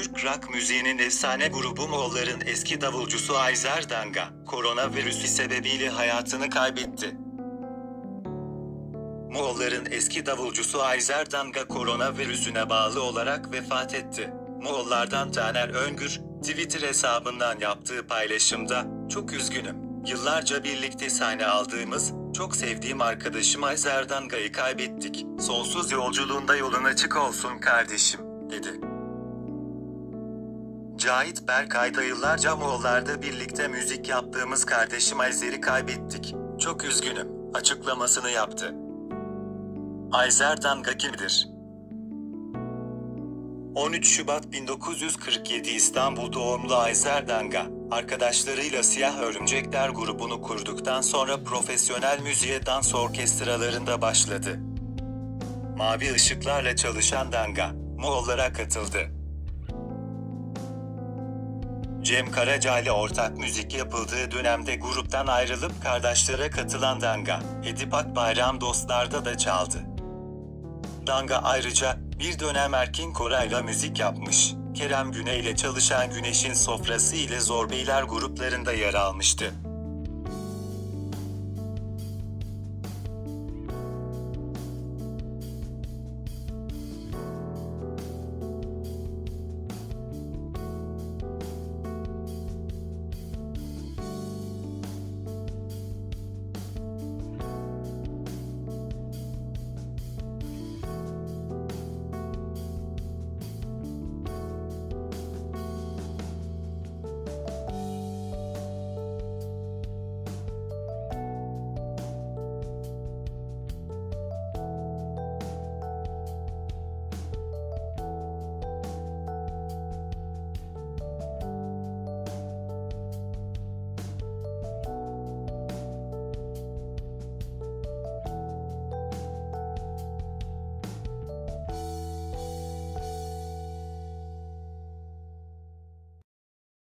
Türk rock müziğinin efsane grubu Moğolların eski davulcusu Ayzer Danga, koronavirüsü sebebiyle hayatını kaybetti. Moğolların eski davulcusu Ayzer Danga koronavirüsüne bağlı olarak vefat etti. Moğollardan Taner Öngür, Twitter hesabından yaptığı paylaşımda, çok üzgünüm. Yıllarca birlikte sahne aldığımız, çok sevdiğim arkadaşım Ayzer Danga'yı kaybettik. Sonsuz yolculuğunda yolun açık olsun kardeşim, dedi. Cahit Berkay da yıllarca Moğollarda birlikte müzik yaptığımız kardeşim Ayzer'i kaybettik. Çok üzgünüm, açıklamasını yaptı. Ayzer Danga kimdir? 13 Şubat 1947 İstanbul doğumlu Ayzer Danga, arkadaşlarıyla Siyah Örümcekler grubunu kurduktan sonra profesyonel müziğe dans orkestralarında başladı. Mavi ışıklarla çalışan Danga, Moğollara katıldı. Cem Karaca ile ortak müzik yapıldığı dönemde gruptan ayrılıp kardeşlere katılan Danga, Edip Akbayram Dostlar'da da çaldı. Danga ayrıca bir dönem Erkin Koray'la müzik yapmış, Kerem Güney ile çalışan Güneş'in Sofrası ile Zorbeyler gruplarında yer almıştı.